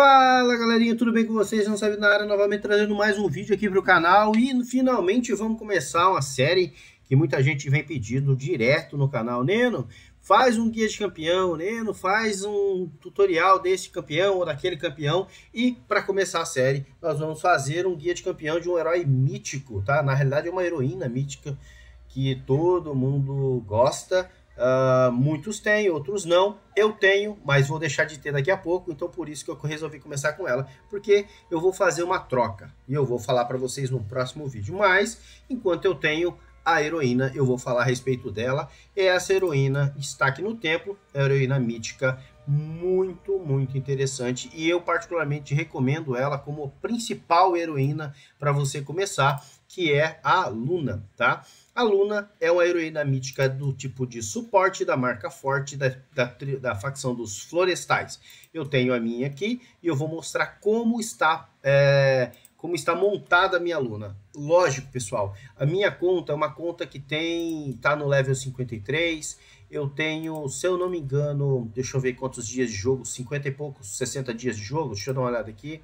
Fala galerinha, tudo bem com vocês? Não sabe na área, novamente trazendo mais um vídeo aqui para o canal e finalmente vamos começar uma série que muita gente vem pedindo direto no canal. Neno, faz um guia de campeão, Neno, faz um tutorial desse campeão ou daquele campeão e para começar a série nós vamos fazer um guia de campeão de um herói mítico, tá? Na realidade é uma heroína mítica que todo mundo gosta Uh, muitos têm, outros não. Eu tenho, mas vou deixar de ter daqui a pouco, então por isso que eu resolvi começar com ela, porque eu vou fazer uma troca e eu vou falar para vocês no próximo vídeo. Mas enquanto eu tenho a heroína, eu vou falar a respeito dela. E essa heroína está aqui no templo, é a heroína mítica, muito, muito interessante. E eu particularmente recomendo ela como principal heroína para você começar, que é a Luna, tá? A Luna é uma heroína mítica do tipo de suporte da marca forte da, da, da, facção dos florestais. Eu tenho a minha aqui e eu vou mostrar como está, é, como está montada a minha Luna. Lógico, pessoal, a minha conta é uma conta que tem está no level 53. Eu tenho, se eu não me engano, deixa eu ver quantos dias de jogo, 50 e poucos, 60 dias de jogo. Deixa eu dar uma olhada aqui.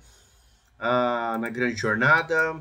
Ah, na grande jornada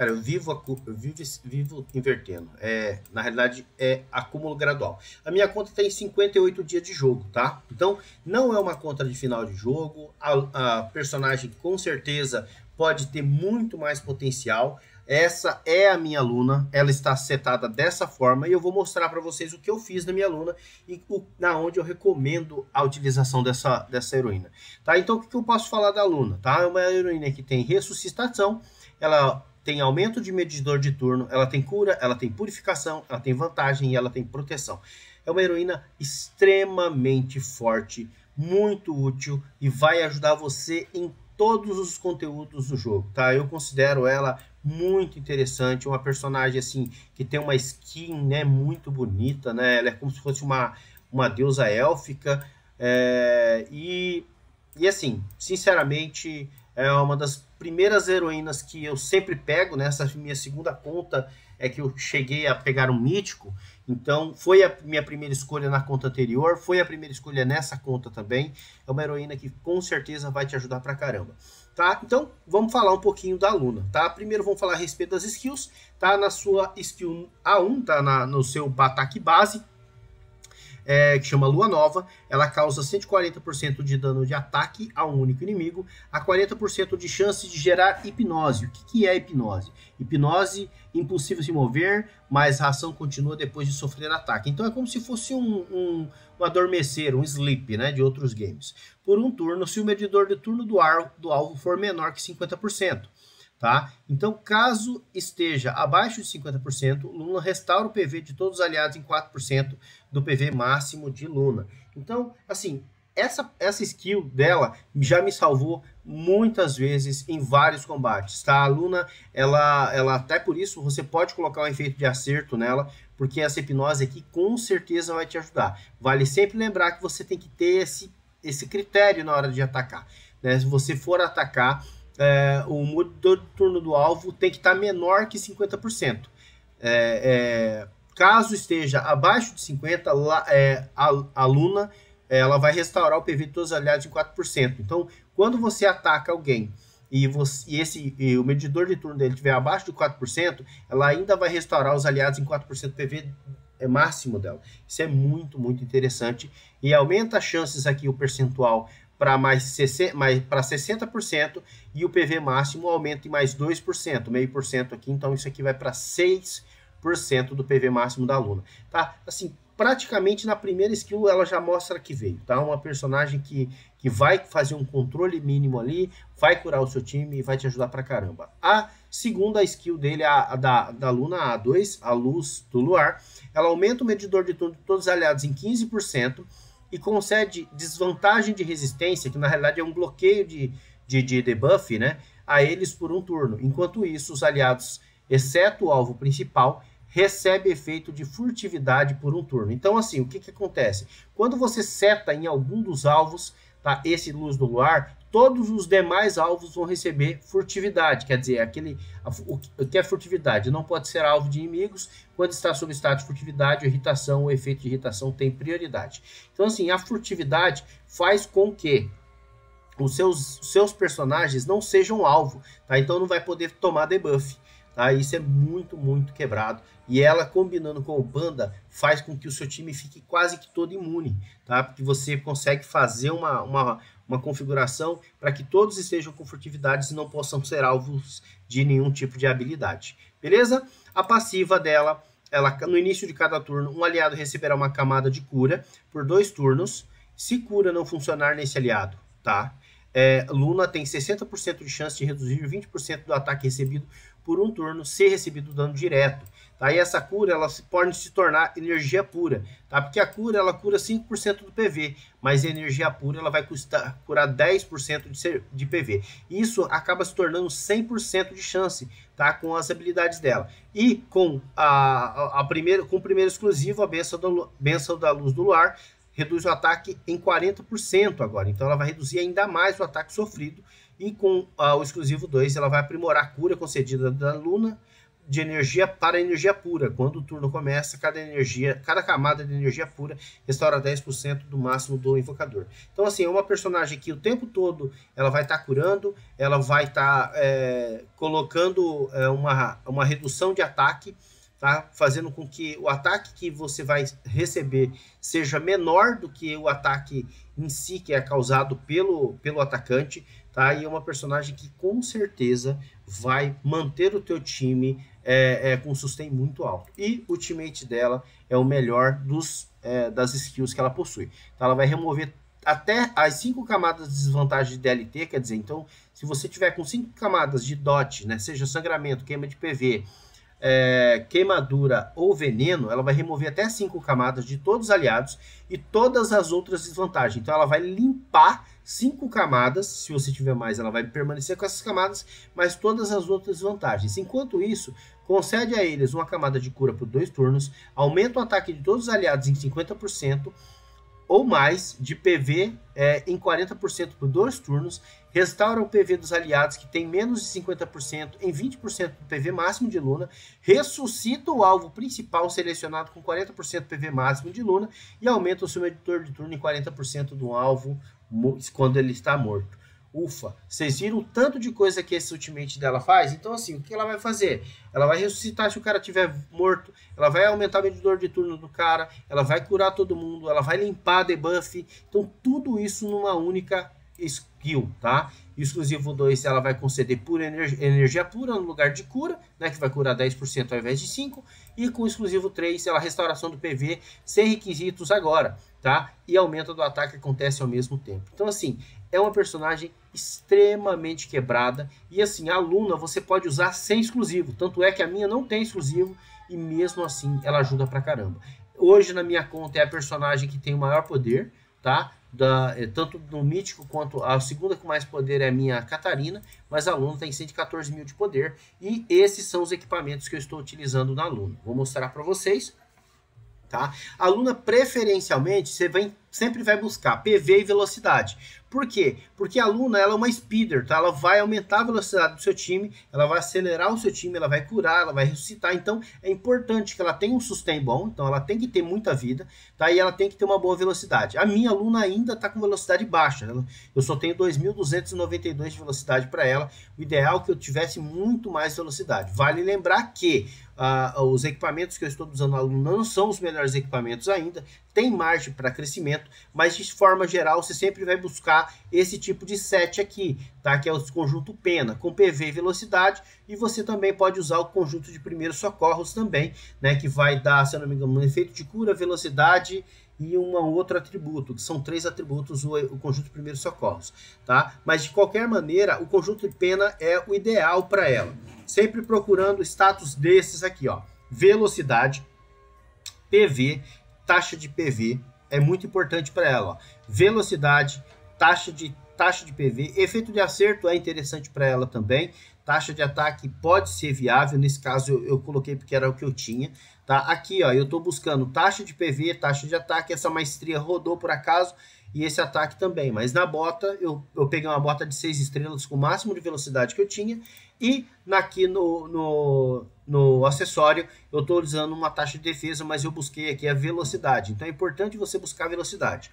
Cara, eu vivo, eu vivo, vivo invertendo. É, na realidade, é acúmulo gradual. A minha conta tem 58 dias de jogo, tá? Então, não é uma conta de final de jogo. A, a personagem, com certeza, pode ter muito mais potencial. Essa é a minha aluna, ela está setada dessa forma e eu vou mostrar para vocês o que eu fiz na minha aluna e o, na onde eu recomendo a utilização dessa, dessa heroína. Tá? Então o que, que eu posso falar da aluna? Tá? É uma heroína que tem ressuscitação, ela tem aumento de medidor de turno, ela tem cura, ela tem purificação, ela tem vantagem e ela tem proteção. É uma heroína extremamente forte, muito útil e vai ajudar você em todos os conteúdos do jogo, tá? Eu considero ela muito interessante, uma personagem assim que tem uma skin, né, muito bonita, né? Ela é como se fosse uma uma deusa élfica é, e e assim, sinceramente, é uma das primeiras heroínas que eu sempre pego, né? minha segunda conta é que eu cheguei a pegar um mítico, então foi a minha primeira escolha na conta anterior, foi a primeira escolha nessa conta também. É uma heroína que com certeza vai te ajudar pra caramba. Tá? Então, vamos falar um pouquinho da Luna, tá? Primeiro vamos falar a respeito das skills, tá? Na sua skill A1, tá? Na, no seu ataque base, é, que chama Lua Nova. Ela causa 140% de dano de ataque a um único inimigo, a 40% de chance de gerar hipnose. O que, que é hipnose? Hipnose, impossível se mover, mas a ação continua depois de sofrer ataque. Então é como se fosse um, um, um adormecer, um sleep né, de outros games. Por um turno, se o medidor de turno do, ar, do alvo for menor que 50%. Tá? Então, caso esteja abaixo de 50%, Luna restaura o PV de todos os aliados em 4% do PV máximo de Luna. Então, assim, essa, essa skill dela já me salvou muitas vezes em vários combates, tá? A Luna, ela, ela até por isso você pode colocar um efeito de acerto nela, porque essa hipnose aqui com certeza vai te ajudar. Vale sempre lembrar que você tem que ter esse, esse critério na hora de atacar. Né? Se você for atacar, é, o mudador de turno do alvo tem que estar tá menor que 50%. É, é, caso esteja abaixo de 50%, é, a, a Luna ela vai restaurar o PV de todos os aliados em 4%. Então, quando você ataca alguém e, você, e esse, e o medidor de turno dele estiver abaixo de 4%, ela ainda vai restaurar os aliados em 4% do PV é máximo dela. Isso é muito, muito interessante e aumenta as chances aqui o percentual para mais, mais para 60% e o PV máximo aumenta em mais 2%, meio por cento aqui, então isso aqui vai para 6% do PV máximo da aluna, tá? Assim, praticamente na primeira skill ela já mostra que veio, tá? Uma personagem que, que vai fazer um controle mínimo ali, vai curar o seu time e vai te ajudar pra caramba. A segunda skill dele, a, a da, da Luna A2, a luz do luar, ela aumenta o medidor de turno de todos os aliados em 15%, e concede desvantagem de resistência, que na realidade é um bloqueio de, de, de debuff, né, a eles por um turno. Enquanto isso, os aliados, exceto o alvo principal, recebe efeito de furtividade por um turno. Então, assim, o que, que acontece? Quando você seta em algum dos alvos, tá, esse luz do luar, todos os demais alvos vão receber furtividade, quer dizer, aquele o que é furtividade não pode ser alvo de inimigos, quando está sob de furtividade, irritação, o efeito de irritação tem prioridade. Então assim, a furtividade faz com que os seus, seus personagens não sejam alvo, tá? Então não vai poder tomar debuff. Tá? Isso é muito, muito quebrado. E ela combinando com o Banda faz com que o seu time fique quase que todo imune, tá? Porque você consegue fazer uma, uma, uma configuração para que todos estejam com furtividades e não possam ser alvos de nenhum tipo de habilidade. Beleza? A passiva dela, ela no início de cada turno, um aliado receberá uma camada de cura por dois turnos. Se cura não funcionar nesse aliado, tá? É, Luna tem 60% de chance de reduzir 20% do ataque recebido por um turno se recebido dano direto. Tá? E essa cura ela pode se tornar energia pura, tá? Porque a cura ela cura 5% do PV, mas a energia pura ela vai custar, curar 10% de, de PV. Isso acaba se tornando 100% de chance, tá? Com as habilidades dela. E com a, a, a primeira, com o primeiro exclusivo, a benção, do, benção da luz do luar, reduz o ataque em 40% agora. Então ela vai reduzir ainda mais o ataque sofrido. E com uh, o exclusivo 2, ela vai aprimorar a cura concedida da Luna de energia para energia pura. Quando o turno começa, cada energia, cada camada de energia pura restaura 10% do máximo do invocador. Então, assim, é uma personagem que o tempo todo ela vai estar tá curando, ela vai estar tá, é, colocando é, uma, uma redução de ataque, tá? fazendo com que o ataque que você vai receber seja menor do que o ataque em si que é causado pelo, pelo atacante. Tá? E é uma personagem que com certeza vai manter o teu time é, é, com sustain muito alto. E o ultimate dela é o melhor dos, é, das skills que ela possui. Então ela vai remover até as cinco camadas de desvantagem de DLT, quer dizer, então se você tiver com cinco camadas de DOT, né, seja sangramento, queima de PV, é, queimadura ou veneno, ela vai remover até cinco camadas de todos os aliados e todas as outras desvantagens. Então ela vai limpar cinco camadas, se você tiver mais, ela vai permanecer com essas camadas, mas todas as outras desvantagens. Enquanto isso, concede a eles uma camada de cura por dois turnos, aumenta o ataque de todos os aliados em 50%, ou mais de PV é, em 40% por dois turnos, restaura o PV dos aliados que tem menos de 50% em 20% do PV máximo de Luna, ressuscita o alvo principal selecionado com 40% PV máximo de Luna e aumenta o seu editor de turno em 40% do alvo quando ele está morto. Ufa, vocês viram o tanto de coisa que esse ultimate dela faz? Então, assim, o que ela vai fazer? Ela vai ressuscitar se o cara tiver morto, ela vai aumentar o medidor de turno do cara, ela vai curar todo mundo, ela vai limpar debuff. Então, tudo isso numa única skill, tá? Exclusivo 2, ela vai conceder pura energia, energia pura no lugar de cura, né? Que vai curar 10% ao invés de 5%. E com o exclusivo 3, ela restauração do PV sem requisitos agora, tá? E aumento do ataque acontece ao mesmo tempo. Então, assim, é uma personagem extremamente quebrada. E assim, a Luna você pode usar sem exclusivo. Tanto é que a minha não tem exclusivo e mesmo assim ela ajuda pra caramba. Hoje na minha conta é a personagem que tem o maior poder, tá? Da, é, tanto no mítico quanto a segunda com mais poder é a minha Catarina, mas a Luna tem 114 mil de poder. E esses são os equipamentos que eu estou utilizando na Luna. Vou mostrar para vocês. Tá? A Luna, preferencialmente, você sempre vai buscar PV e velocidade. Por quê? Porque a Luna ela é uma speeder, tá? Ela vai aumentar a velocidade do seu time, ela vai acelerar o seu time, ela vai curar, ela vai ressuscitar. Então é importante que ela tenha um sustain bom, então ela tem que ter muita vida, tá? E ela tem que ter uma boa velocidade. A minha Luna ainda está com velocidade baixa, ela, eu só tenho 2.292 de velocidade para ela. O ideal é que eu tivesse muito mais velocidade. Vale lembrar que uh, os equipamentos que eu estou usando na Luna não são os melhores equipamentos ainda, tem margem para crescimento, mas de forma geral você sempre vai buscar esse tipo de set aqui, tá? Que é o conjunto pena, com PV e velocidade, e você também pode usar o conjunto de primeiros socorros também, né? Que vai dar, se eu não me engano, um efeito de cura, velocidade e um outro atributo, que são três atributos o, o conjunto de primeiros socorros, tá? Mas de qualquer maneira, o conjunto de pena é o ideal para ela. Sempre procurando status desses aqui, ó. Velocidade, PV taxa de PV é muito importante para ela. Ó. Velocidade, taxa de, taxa de PV, efeito de acerto é interessante para ela também. Taxa de ataque pode ser viável, nesse caso eu, eu, coloquei porque era o que eu tinha. Tá? Aqui ó, eu estou buscando taxa de PV, taxa de ataque, essa maestria rodou por acaso e esse ataque também. Mas na bota, eu, eu peguei uma bota de 6 estrelas com o máximo de velocidade que eu tinha. E aqui no, no, no acessório, eu estou usando uma taxa de defesa, mas eu busquei aqui a velocidade. Então é importante você buscar a velocidade.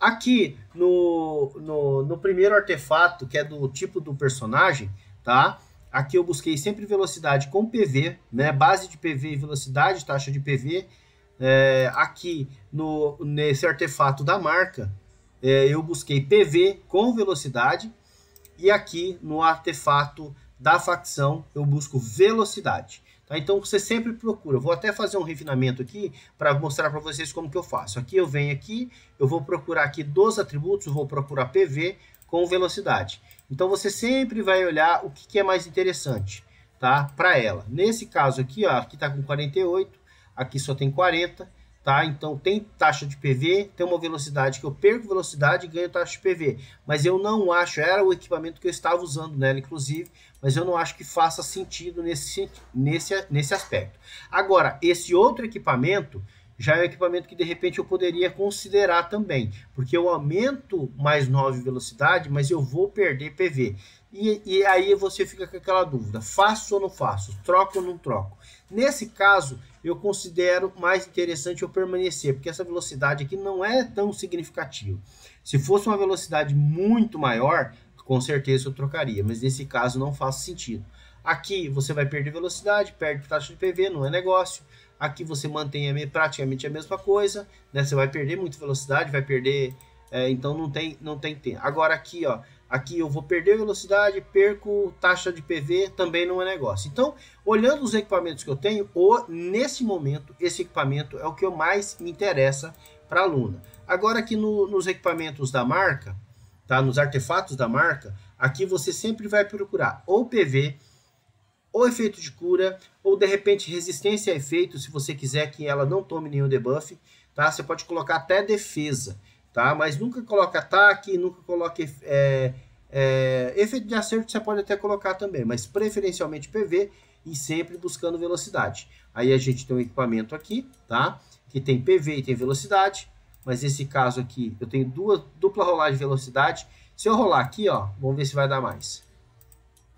Aqui no, no, no primeiro artefato, que é do tipo do personagem, tá? Aqui eu busquei sempre velocidade com PV, né? Base de PV e velocidade, taxa de PV. É, aqui no, nesse artefato da marca, é, eu busquei PV com velocidade. E aqui no artefato da facção, eu busco velocidade. Tá? Então você sempre procura. vou até fazer um refinamento aqui para mostrar para vocês como que eu faço. Aqui eu venho aqui, eu vou procurar aqui dos atributos, vou procurar PV com velocidade. Então você sempre vai olhar o que, que é mais interessante, tá? Para ela. Nesse caso aqui, ó, aqui está com 48, aqui só tem 40 tá? Então tem taxa de PV, tem uma velocidade que eu perco velocidade e ganho taxa de PV, mas eu não acho, era o equipamento que eu estava usando nela, inclusive, mas eu não acho que faça sentido nesse, nesse, nesse aspecto. Agora, esse outro equipamento já é um equipamento que de repente eu poderia considerar também, porque eu aumento mais 9 velocidade, mas eu vou perder PV. E, e aí você fica com aquela dúvida: faço ou não faço? Troco ou não troco? Nesse caso, eu considero mais interessante eu permanecer, porque essa velocidade aqui não é tão significativa. Se fosse uma velocidade muito maior, com certeza eu trocaria, mas nesse caso não faz sentido. Aqui você vai perder velocidade, perde taxa de PV, não é negócio. Aqui você mantém praticamente a mesma coisa, né? Você vai perder muita velocidade, vai perder, é, então não tem, não tem tempo. Agora aqui, ó, Aqui eu vou perder velocidade, perco taxa de PV, também não é negócio. Então, olhando os equipamentos que eu tenho, o, nesse momento, esse equipamento é o que eu mais me interessa para a Luna. Agora aqui no, nos equipamentos da marca, tá? nos artefatos da marca, aqui você sempre vai procurar ou PV, ou efeito de cura, ou de repente resistência a efeito, se você quiser que ela não tome nenhum debuff, tá? Você pode colocar até defesa tá? Mas nunca coloque ataque, nunca coloque é, é, efeito de acerto, você pode até colocar também, mas preferencialmente PV e sempre buscando velocidade. Aí a gente tem um equipamento aqui, tá? Que tem PV e tem velocidade, mas nesse caso aqui eu tenho duas, dupla rolagem de velocidade. Se eu rolar aqui, ó, vamos ver se vai dar mais.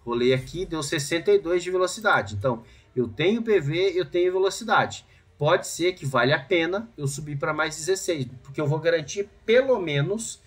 Rolei aqui, deu 62 de velocidade. Então, eu tenho PV, eu tenho velocidade pode ser que vale a pena eu subir para mais 16, porque eu vou garantir pelo menos,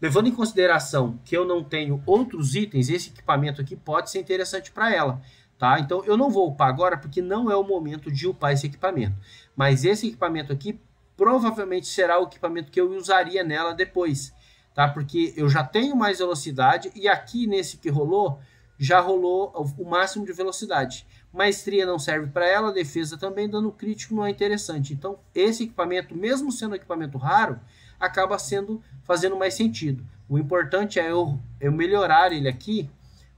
levando em consideração que eu não tenho outros itens, esse equipamento aqui pode ser interessante para ela. Tá? Então eu não vou upar agora porque não é o momento de upar esse equipamento. Mas esse equipamento aqui provavelmente será o equipamento que eu usaria nela depois. Tá? Porque eu já tenho mais velocidade e aqui nesse que rolou, já rolou o máximo de velocidade. Maestria não serve para ela, defesa também, dano crítico não é interessante. Então, esse equipamento, mesmo sendo um equipamento raro, acaba sendo fazendo mais sentido. O importante é eu, eu melhorar ele aqui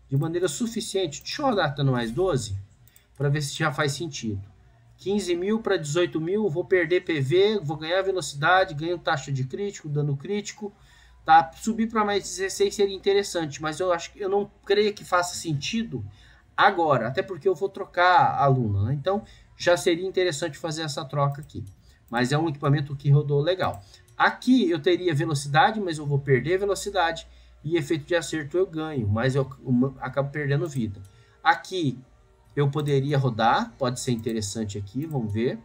de maneira suficiente. Deixa eu rodar até mais 12 para ver se já faz sentido. 15 mil para 18 mil, vou perder PV, vou ganhar velocidade, ganho taxa de crítico, dano crítico. Tá? Subir para mais 16 seria interessante, mas eu acho que eu não creio que faça sentido agora, até porque eu vou trocar a Luna, né? então já seria interessante fazer essa troca aqui. Mas é um equipamento que rodou legal. Aqui eu teria velocidade, mas eu vou perder velocidade e efeito de acerto eu ganho, mas eu, acabo perdendo vida. Aqui eu poderia rodar, pode ser interessante aqui, vamos ver.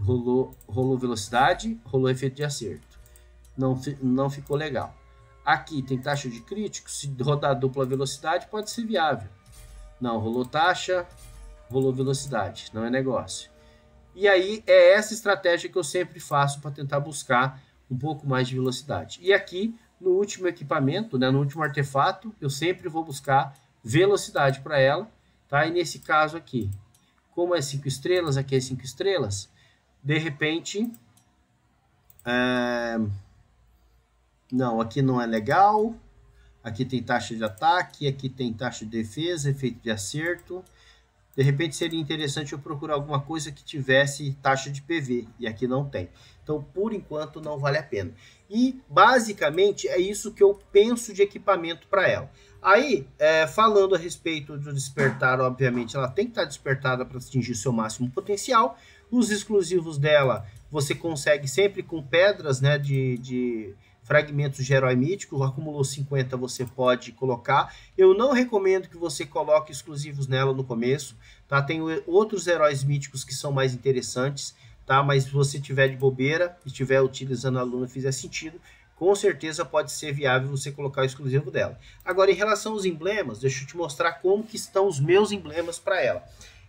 Rolou, rolou velocidade, rolou efeito de acerto. Não, não ficou legal. Aqui tem taxa de crítico, se rodar dupla velocidade pode ser viável. Não, rolou taxa, rolou velocidade, não é negócio. E aí é essa estratégia que eu sempre faço para tentar buscar um pouco mais de velocidade. E aqui no último equipamento, né, no último artefato, eu sempre vou buscar velocidade para ela, tá? E nesse caso aqui, como é 5 estrelas, aqui é 5 estrelas, de repente, é... não, aqui não é legal, Aqui tem taxa de ataque, aqui tem taxa de defesa, efeito de acerto. De repente seria interessante eu procurar alguma coisa que tivesse taxa de PV, e aqui não tem. Então, por enquanto, não vale a pena. E, basicamente, é isso que eu penso de equipamento para ela. Aí, é, falando a respeito do despertar, obviamente, ela tem que estar despertada para atingir seu máximo potencial. Os exclusivos dela, você consegue sempre com pedras né, de, de fragmentos de herói mítico, acumulou 50, você pode colocar. Eu não recomendo que você coloque exclusivos nela no começo, tá? Tem outros heróis míticos que são mais interessantes, tá? Mas se você tiver de bobeira e estiver utilizando a Luna fizer sentido, com certeza pode ser viável você colocar o exclusivo dela. Agora, em relação aos emblemas, deixa eu te mostrar como que estão os meus emblemas para ela.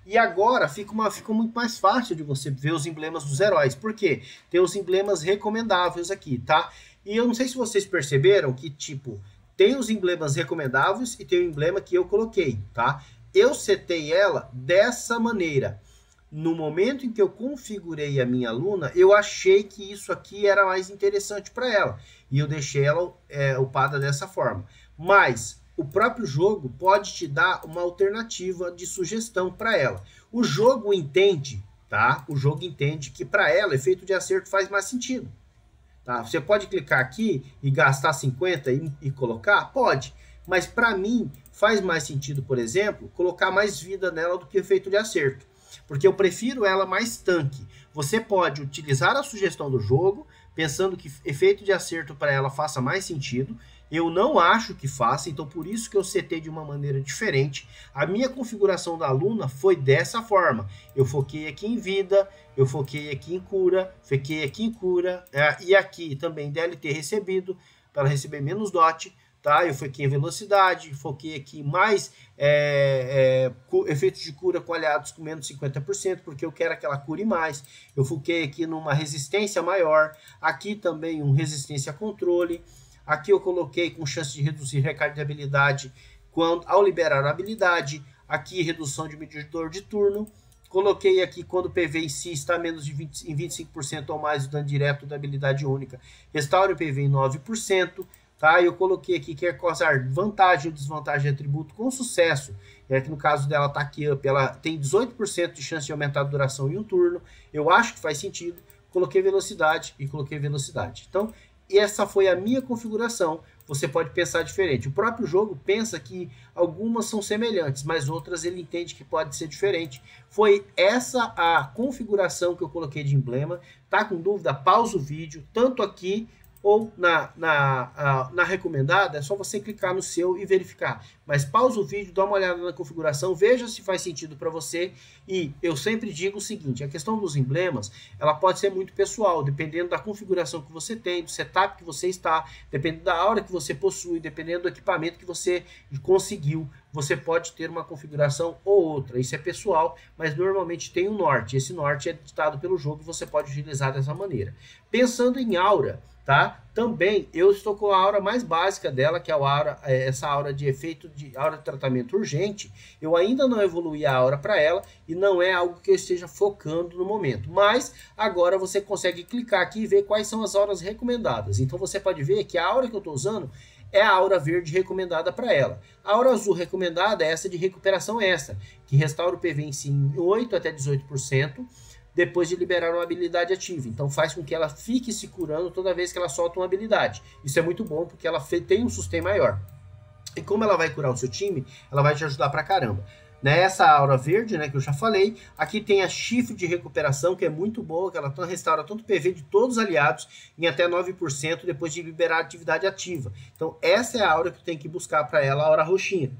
E agora fica, uma, fica muito mais fácil de você ver os emblemas dos heróis. Por quê? Tem os emblemas recomendáveis aqui, tá? E eu não sei se vocês perceberam que, tipo, tem os emblemas recomendáveis e tem o emblema que eu coloquei, tá? Eu setei ela dessa maneira. No momento em que eu configurei a minha aluna, eu achei que isso aqui era mais interessante para ela. E eu deixei ela é, upada dessa forma. Mas o próprio jogo pode te dar uma alternativa de sugestão para ela. O jogo entende, tá? O jogo entende que para ela efeito de acerto faz mais sentido. Tá? Você pode clicar aqui e gastar 50 e, e colocar? Pode. Mas para mim faz mais sentido, por exemplo, colocar mais vida nela do que efeito de acerto. Porque eu prefiro ela mais tanque. Você pode utilizar a sugestão do jogo, pensando que efeito de acerto para ela faça mais sentido, eu não acho que faça, então por isso que eu setei de uma maneira diferente. A minha configuração da aluna foi dessa forma. Eu foquei aqui em vida, eu foquei aqui em cura, foquei aqui em cura, é, e aqui também DLT recebido, para receber menos DOT, tá? Eu foquei em velocidade, foquei aqui mais é, é, efeitos de cura com aliados com menos 50%, porque eu quero aquela cure mais. Eu foquei aqui numa resistência maior, aqui também um resistência a controle, Aqui eu coloquei com chance de reduzir recarga de habilidade quando, ao liberar a habilidade. Aqui redução de medidor de turno. Coloquei aqui quando o PV em si está menos de 20, em 25% ou mais do dano direto da habilidade única. Restaure o PV em 9%. Tá? Eu coloquei aqui quer causar vantagem ou desvantagem de atributo com sucesso. É que no caso dela tá aqui up, ela tem 18% de chance de aumentar a duração em um turno. Eu acho que faz sentido. Coloquei velocidade e coloquei velocidade. Então, e essa foi a minha configuração. Você pode pensar diferente. O próprio jogo pensa que algumas são semelhantes, mas outras ele entende que pode ser diferente. Foi essa a configuração que eu coloquei de emblema. Tá com dúvida? Pausa o vídeo, tanto aqui ou na, na, na recomendada, é só você clicar no seu e verificar. Mas pausa o vídeo, dá uma olhada na configuração, veja se faz sentido para você. E eu sempre digo o seguinte, a questão dos emblemas, ela pode ser muito pessoal, dependendo da configuração que você tem, do setup que você está, dependendo da aura que você possui, dependendo do equipamento que você conseguiu, você pode ter uma configuração ou outra. Isso é pessoal, mas normalmente tem um norte. Esse norte é ditado pelo jogo e você pode utilizar dessa maneira. Pensando em aura, tá? Também eu estou com a aura mais básica dela, que é a aura, é, essa aura de efeito de aura de tratamento urgente. Eu ainda não evoluí a aura para ela e não é algo que eu esteja focando no momento. Mas agora você consegue clicar aqui e ver quais são as auras recomendadas. Então você pode ver que a aura que eu estou usando é a aura verde recomendada para ela. A aura azul recomendada é essa de recuperação extra, que restaura o PV em si em 8 até 18% depois de liberar uma habilidade ativa. Então faz com que ela fique se curando toda vez que ela solta uma habilidade. Isso é muito bom porque ela tem um sustain maior. E como ela vai curar o seu time, ela vai te ajudar pra caramba. Nessa aura verde, né, que eu já falei, aqui tem a chifre de recuperação, que é muito boa, que ela restaura tanto PV de todos os aliados em até 9% depois de liberar a atividade ativa. Então essa é a aura que tenho que buscar para ela, a aura roxinha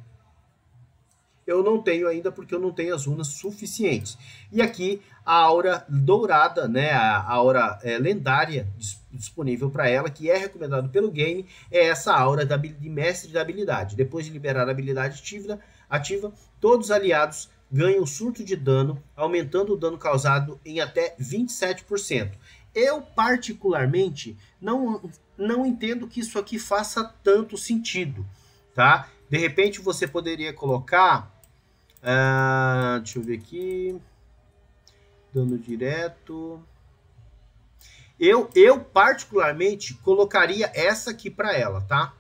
eu não tenho ainda porque eu não tenho as runas suficientes. E aqui a aura dourada, né, a aura é, lendária disponível para ela, que é recomendado pelo game, é essa aura da, de mestre da habilidade. Depois de liberar a habilidade ativa, ativa, todos os aliados ganham surto de dano, aumentando o dano causado em até 27%. Eu, particularmente, não, não entendo que isso aqui faça tanto sentido, tá? De repente você poderia colocar. Uh, deixa eu ver aqui. Dano direto. Eu, eu particularmente colocaria essa aqui para ela, tá?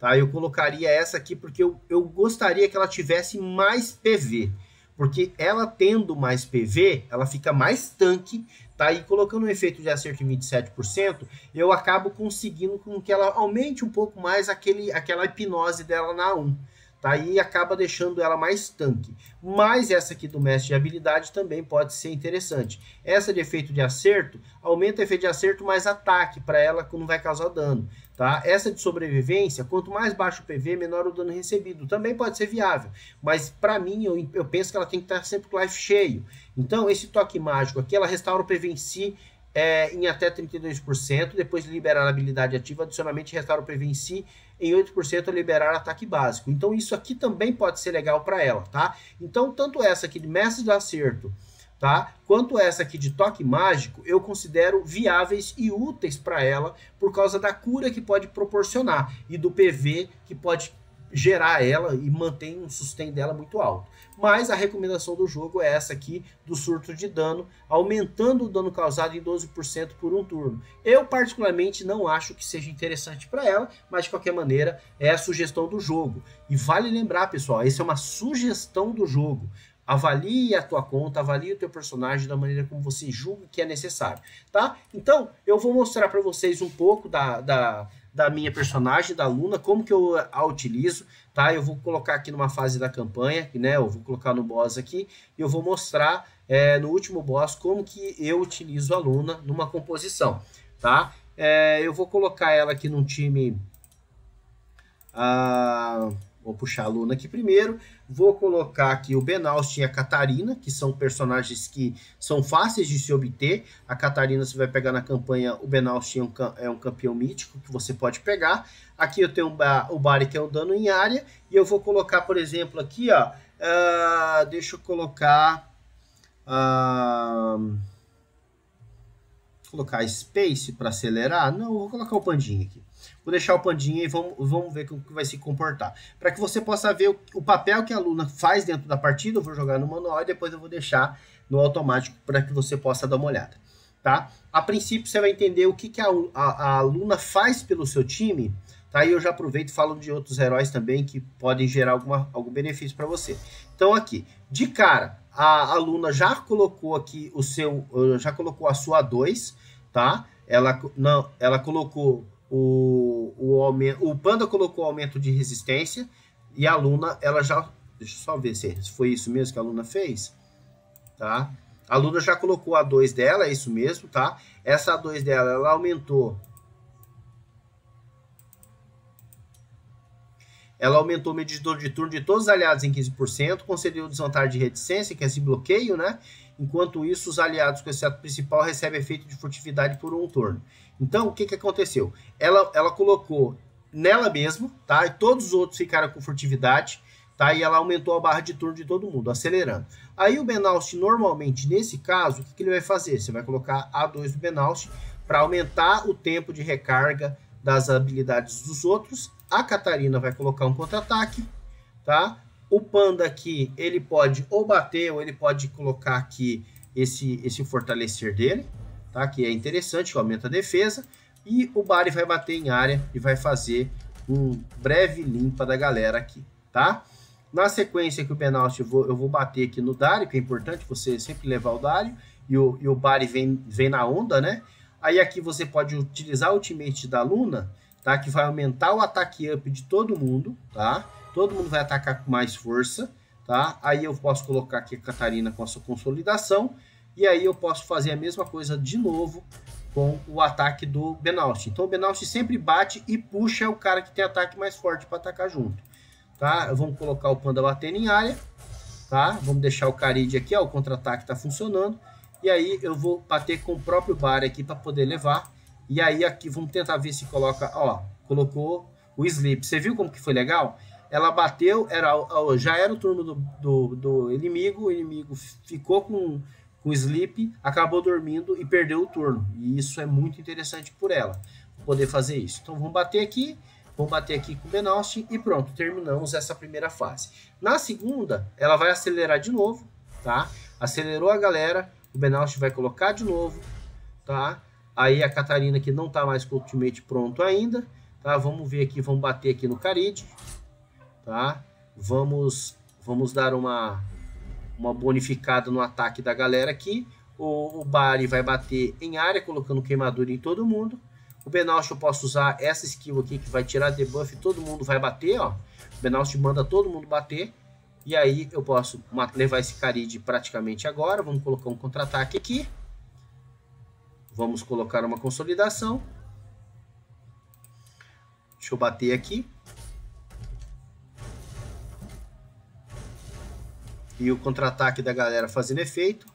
Tá? Eu colocaria essa aqui porque eu, eu gostaria que ela tivesse mais PV. Porque ela tendo mais PV, ela fica mais tanque, tá? E colocando um efeito de acerto em 27%, eu acabo conseguindo com que ela aumente um pouco mais aquele, aquela hipnose dela na 1 tá? E acaba deixando ela mais tanque. Mas essa aqui do mestre de habilidade também pode ser interessante. Essa de efeito de acerto aumenta o efeito de acerto mais ataque para ela que não vai causar dano. Tá? Essa de sobrevivência, quanto mais baixo o PV, menor o dano recebido. Também pode ser viável, mas para mim eu, eu penso que ela tem que estar sempre com life cheio. Então, esse toque mágico aqui, ela restaura o PV em si é, em até 32%, depois de liberar a habilidade ativa, adicionalmente restaura o PV em si em 8% a liberar ataque básico. Então isso aqui também pode ser legal para ela, tá? Então tanto essa aqui de mestre de acerto, tá? Quanto essa aqui de toque mágico, eu considero viáveis e úteis para ela por causa da cura que pode proporcionar e do PV que pode gerar ela e manter um sustain dela muito alto. Mas a recomendação do jogo é essa aqui do surto de dano, aumentando o dano causado em 12% por um turno. Eu particularmente não acho que seja interessante para ela, mas de qualquer maneira é a sugestão do jogo. E vale lembrar, pessoal, essa é uma sugestão do jogo. Avalie a tua conta, avalie o teu personagem da maneira como você julga que é necessário, tá? Então, eu vou mostrar para vocês um pouco da, da da minha personagem, da Luna, como que eu a utilizo, tá? Eu vou colocar aqui numa fase da campanha, né? Eu vou colocar no boss aqui e eu vou mostrar é, no último boss como que eu utilizo a Luna numa composição, tá? É, eu vou colocar ela aqui num time... Ah, Vou puxar a Luna aqui primeiro. Vou colocar aqui o Benaustin e a Catarina, que são personagens que são fáceis de se obter. A Catarina você vai pegar na campanha, o Benaustin é um, é um campeão mítico que você pode pegar. Aqui eu tenho o Bari, que é o dano em área. E eu vou colocar, por exemplo, aqui, ó. Uh, deixa eu colocar... Uh, colocar Space para acelerar. Não, vou colocar o Pandinha aqui. Vou deixar o pandinha e vamos, vamos ver como que vai se comportar. Para que você possa ver o, o, papel que a aluna faz dentro da partida, eu vou jogar no manual e depois eu vou deixar no automático para que você possa dar uma olhada. Tá? A princípio você vai entender o que, que a, a, a aluna faz pelo seu time, tá? E eu já aproveito e falo de outros heróis também que podem gerar alguma, algum benefício para você. Então aqui, de cara, a aluna já colocou aqui o seu, já colocou a sua 2, tá? Ela não, ela colocou o, o, aumento, o Panda colocou aumento de resistência e a Luna, ela já. Deixa eu só ver se foi isso mesmo que a Luna fez. Tá? A Luna já colocou a 2 dela, é isso mesmo, tá? Essa A2 dela, ela aumentou. Ela aumentou o medidor de turno de todos os aliados em 15%, concedeu desvantagem de reticência, que é esse bloqueio, né? Enquanto isso, os aliados com esse ato principal recebem efeito de furtividade por um turno. Então, o que, que aconteceu? Ela, ela colocou nela mesma, tá? E todos os outros ficaram com furtividade, tá? E ela aumentou a barra de turno de todo mundo, acelerando. Aí o Benaust, normalmente, nesse caso, o que, que ele vai fazer? Você vai colocar A2 do Benaust para aumentar o tempo de recarga das habilidades dos outros. A Catarina vai colocar um contra-ataque, tá? O Panda aqui, ele pode ou bater, ou ele pode colocar aqui esse, esse fortalecer dele, tá? Que é interessante, que aumenta a defesa. E o Bari vai bater em área e vai fazer um breve limpa da galera aqui, tá? Na sequência que o penalti, eu vou, eu vou bater aqui no Dario, que é importante você sempre levar o Dario, e o, e o Bari vem, vem na onda, né? Aí aqui você pode utilizar o ultimate da Luna, tá? Que vai aumentar o ataque up de todo mundo, tá? Todo mundo vai atacar com mais força, tá? Aí eu posso colocar aqui a Catarina com a sua consolidação, e aí eu posso fazer a mesma coisa de novo com o ataque do Benaust. Então o Benaust sempre bate e puxa o cara que tem ataque mais forte para atacar junto. Tá? Vamos colocar o Panda batendo em área. Tá? Vamos deixar o Caride aqui, ó, o contra-ataque está funcionando. E aí eu vou bater com o próprio Bar aqui para poder levar. E aí aqui vamos tentar ver se coloca, ó, colocou o Sleep. Você viu como que foi legal? Ela bateu, era, já era o turno do, do, do inimigo, o inimigo ficou com com sleep, acabou dormindo e perdeu o turno. E isso é muito interessante por ela, poder fazer isso. Então vamos bater aqui, vamos bater aqui com o e pronto, terminamos essa primeira fase. Na segunda, ela vai acelerar de novo, tá? Acelerou a galera, o Benost vai colocar de novo, tá? Aí a Catarina que não tá mais com o ultimate pronto ainda, tá? Vamos ver aqui, vamos bater aqui no Carid, tá? Vamos, vamos dar uma uma bonificada no ataque da galera aqui. O, o Bari vai bater em área, colocando queimadura em todo mundo. O Benaust eu posso usar essa skill aqui que vai tirar debuff todo mundo vai bater, ó. O Benaust manda todo mundo bater. E aí eu posso levar esse Caride praticamente agora. Vamos colocar um contra-ataque aqui. Vamos colocar uma consolidação. Deixa eu bater aqui. E o contra-ataque da galera fazendo efeito.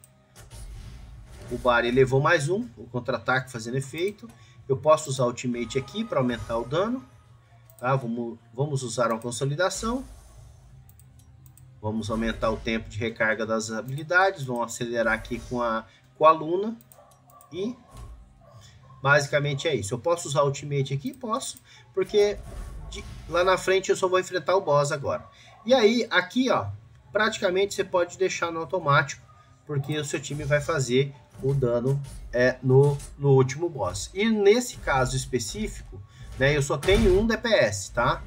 o Bari levou mais um, o contra-ataque fazendo efeito. Eu posso usar o Ultimate aqui para aumentar o dano. Tá? Vamos, vamos usar uma consolidação. Vamos aumentar o tempo de recarga das habilidades. Vamos acelerar aqui com a, com a Luna. E basicamente é isso. Eu posso usar o Ultimate aqui? Posso. Porque de, lá na frente eu só vou enfrentar o boss agora. E aí, aqui, ó, praticamente você pode deixar no automático. Porque o seu time vai fazer o dano é, no, no último boss. E nesse caso específico, né, eu só tenho um DPS, tá?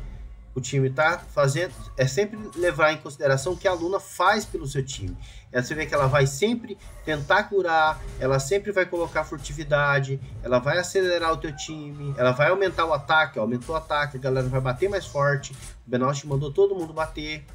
O time tá fazendo. É sempre levar em consideração que a Luna faz pelo seu time. Você vê que ela vai sempre tentar curar, ela sempre vai colocar furtividade, ela vai acelerar o teu time, ela vai aumentar o ataque, aumentou o ataque, a galera vai bater mais forte. O Benoist mandou todo mundo bater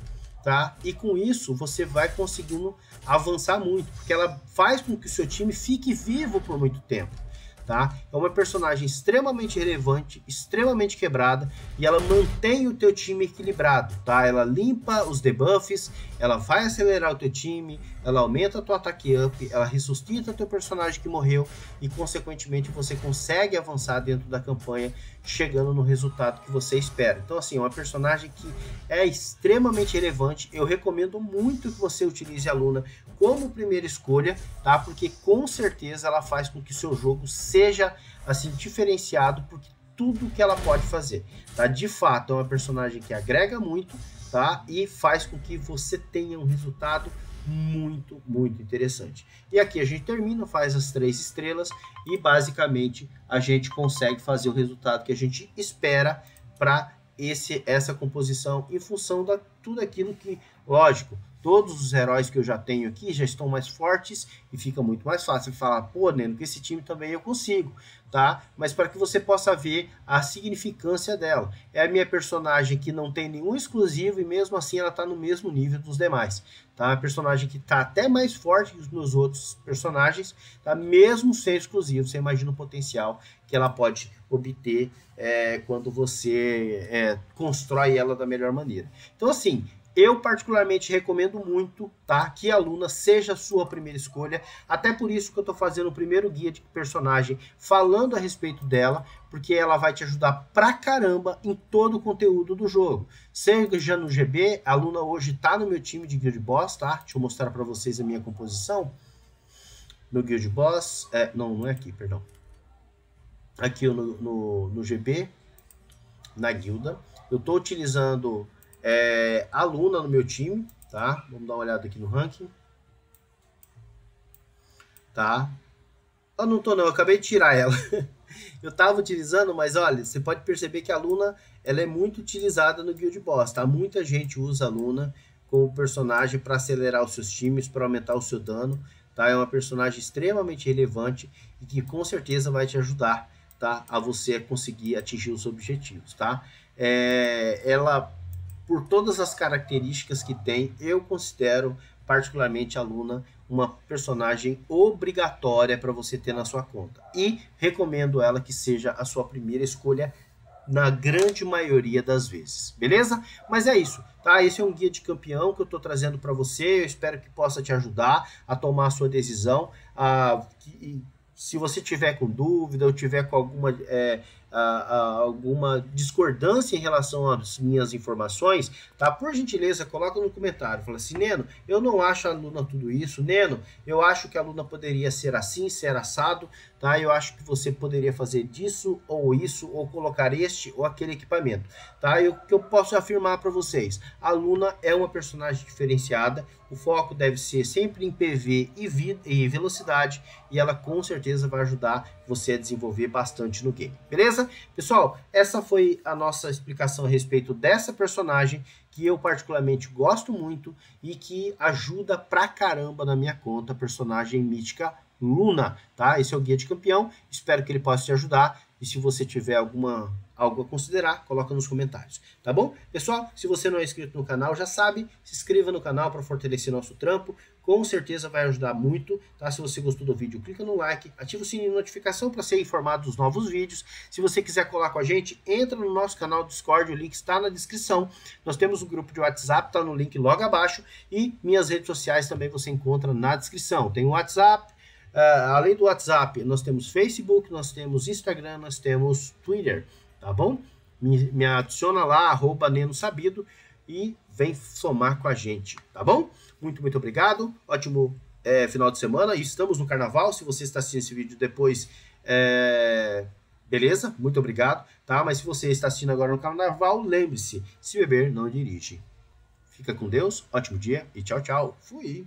tá? E com isso você vai conseguindo avançar muito, porque ela faz com que o seu time fique vivo por muito tempo tá? É uma personagem extremamente relevante, extremamente quebrada e ela mantém o teu time equilibrado, tá? Ela limpa os debuffs, ela vai acelerar o teu time, ela aumenta o teu ataque up, ela ressuscita o teu personagem que morreu e consequentemente você consegue avançar dentro da campanha chegando no resultado que você espera. Então assim, é uma personagem que é extremamente relevante. Eu recomendo muito que você utilize a Luna como primeira escolha, tá? Porque com certeza ela faz com que o seu jogo seja assim diferenciado por tudo que ela pode fazer, tá? De fato, é uma personagem que agrega muito, tá? E faz com que você tenha um resultado muito, muito interessante. E aqui a gente termina, faz as três estrelas e basicamente a gente consegue fazer o resultado que a gente espera para esse essa composição em função da tudo aquilo que, lógico, todos os heróis que eu já tenho aqui já estão mais fortes e fica muito mais fácil falar, pô, Neno, com esse time também eu consigo, tá? Mas para que você possa ver a significância dela. É a minha personagem que não tem nenhum exclusivo e mesmo assim ela está no mesmo nível dos demais, tá? Uma personagem que está até mais forte que os meus outros personagens, tá? Mesmo sem exclusivo, você imagina o potencial que ela pode obter é, quando você é, constrói ela da melhor maneira. Então, assim, eu particularmente recomendo muito, tá? Que a Luna seja a sua primeira escolha. Até por isso que eu estou fazendo o primeiro guia de personagem falando a respeito dela, porque ela vai te ajudar pra caramba em todo o conteúdo do jogo. Seja no GB, a Luna hoje está no meu time de Guild Boss, tá? Deixa eu mostrar para vocês a minha composição. No Guild Boss, é, não, não é aqui, perdão. Aqui no, no, no GB, na guilda. Eu estou utilizando é, a Luna no meu time, tá? Vamos dar uma olhada aqui no ranking. Tá? Eu não tô não, eu acabei de tirar ela. eu tava utilizando, mas olha, você pode perceber que a Luna, ela é muito utilizada no Guild Boss, tá? Muita gente usa a Luna como personagem para acelerar os seus times, para aumentar o seu dano, tá? É uma personagem extremamente relevante e que com certeza vai te ajudar, tá? A você conseguir atingir os objetivos, tá? É, ela por todas as características que tem, eu considero particularmente a Luna uma personagem obrigatória para você ter na sua conta. E recomendo ela que seja a sua primeira escolha na grande maioria das vezes, beleza? Mas é isso, tá? Esse é um guia de campeão que eu estou trazendo para você. Eu espero que possa te ajudar a tomar a sua decisão. A, se você tiver com dúvida ou tiver com alguma é, alguma discordância em relação às minhas informações, tá? Por gentileza, coloca no comentário. Fala assim, Neno, eu não acho a Luna tudo isso. Neno, eu acho que a Luna poderia ser assim, ser assado, tá? Eu acho que você poderia fazer disso ou isso, ou colocar este ou aquele equipamento, tá? O que eu posso afirmar para vocês, a Luna é uma personagem diferenciada, o foco deve ser sempre em PV e, e velocidade, e ela com certeza vai ajudar você a desenvolver bastante no game, beleza? Pessoal, essa foi a nossa explicação a respeito dessa personagem que eu particularmente gosto muito e que ajuda pra caramba na minha conta, personagem mítica Luna, tá? Esse é o guia de campeão, espero que ele possa te ajudar e se você tiver alguma algo a considerar, coloca nos comentários, tá bom? Pessoal, se você não é inscrito no canal, já sabe, se inscreva no canal para fortalecer nosso trampo, com certeza vai ajudar muito, tá? Se você gostou do vídeo, clica no like, ativa o sininho de notificação para ser informado dos novos vídeos. Se você quiser colar com a gente, entra no nosso canal do Discord, o link está na descrição. Nós temos um grupo de WhatsApp, tá no link logo abaixo, e minhas redes sociais também você encontra na descrição. Tem o WhatsApp, Uh, além do WhatsApp, nós temos Facebook, nós temos Instagram, nós temos Twitter, tá bom? Me, me adiciona lá, arroba Neno Sabido, e vem somar com a gente, tá bom? Muito, muito obrigado. Ótimo é, final de semana. Estamos no carnaval. Se você está assistindo esse vídeo depois, é... beleza? Muito obrigado, tá? Mas se você está assistindo agora no carnaval, lembre-se: se beber, não dirige. Fica com Deus, ótimo dia e tchau, tchau. Fui.